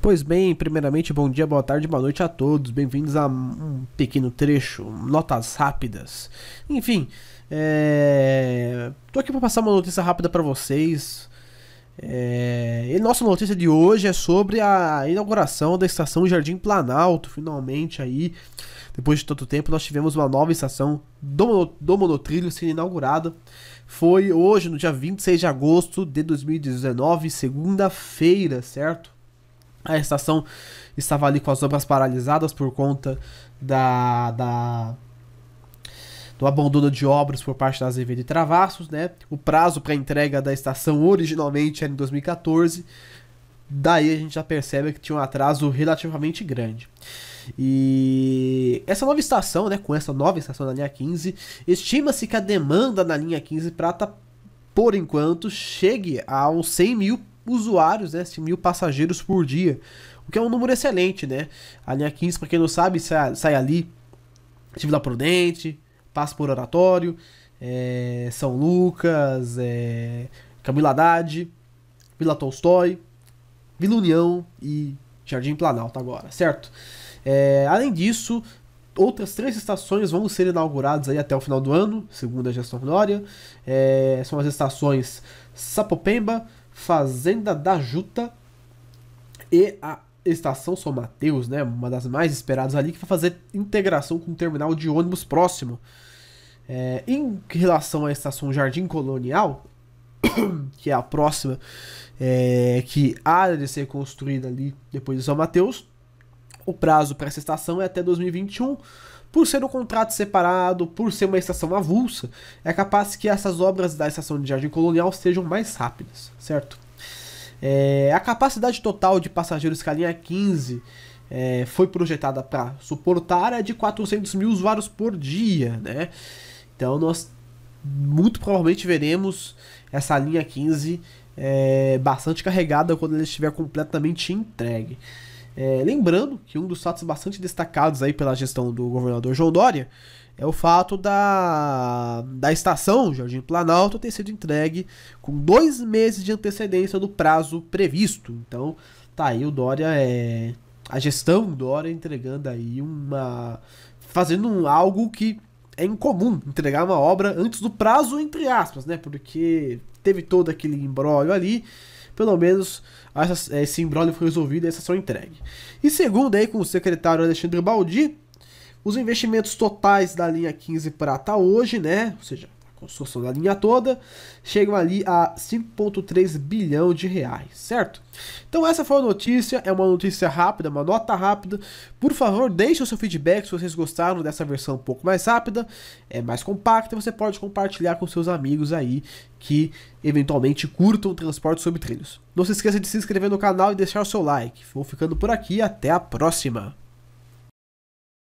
Pois bem, primeiramente, bom dia, boa tarde, boa noite a todos. Bem-vindos a um pequeno trecho, notas rápidas. Enfim, é... tô aqui para passar uma notícia rápida para vocês. É... E nossa notícia de hoje é sobre a inauguração da estação Jardim Planalto. Finalmente aí, depois de tanto tempo, nós tivemos uma nova estação do, do monotrilho sendo inaugurada. Foi hoje, no dia 26 de agosto de 2019, segunda-feira, certo? A estação estava ali com as obras paralisadas por conta da, da do abandono de obras por parte da Azevedo e Travassos, né? O prazo para entrega da estação originalmente era em 2014. Daí a gente já percebe que tinha um atraso relativamente grande. E essa nova estação, né, com essa nova estação da linha 15, estima-se que a demanda na linha 15 prata, por enquanto, chegue aos 100 mil usuários, né, 100 mil passageiros por dia, o que é um número excelente, né? A linha 15, para quem não sabe, sai, sai ali de Vila Prudente, passa por Oratório, é, São Lucas, é, Camila Haddad, Vila Tolstói, Vila União e Jardim Planalto agora, certo? É, além disso, outras três estações vão ser inauguradas aí até o final do ano, segundo a gestão Glória. É, são as estações Sapopemba, Fazenda da Juta e a Estação São Mateus, né, uma das mais esperadas ali, que vai fazer integração com o terminal de ônibus próximo. É, em relação à Estação Jardim Colonial, que é a próxima é, que há de ser construída ali depois de São Mateus, o prazo para essa estação é até 2021 por ser um contrato separado, por ser uma estação avulsa, é capaz que essas obras da estação de Jardim Colonial sejam mais rápidas, certo? É, a capacidade total de passageiros que a linha 15 é, foi projetada para suportar é de 400 mil usuários por dia, né? Então nós muito provavelmente veremos essa linha 15 é, bastante carregada quando ela estiver completamente entregue. É, lembrando que um dos fatos bastante destacados aí pela gestão do governador João Dória é o fato da, da estação Jardim Planalto ter sido entregue com dois meses de antecedência do prazo previsto. Então, tá aí o Dória é a gestão Dória entregando aí uma fazendo um, algo que é incomum entregar uma obra antes do prazo entre aspas, né? Porque teve todo aquele embrólio ali pelo menos esse embrólio foi resolvido e essa ação entregue. E segundo aí com o secretário Alexandre Baldi, os investimentos totais da linha 15 prata hoje, né, ou seja, construção da linha toda, chegam ali a 5,3 bilhão de reais, certo? Então essa foi a notícia, é uma notícia rápida, uma nota rápida. Por favor, deixe o seu feedback se vocês gostaram dessa versão um pouco mais rápida, é mais compacta, você pode compartilhar com seus amigos aí que eventualmente curtam o transporte sobre trilhos. Não se esqueça de se inscrever no canal e deixar o seu like. Vou ficando por aqui, até a próxima!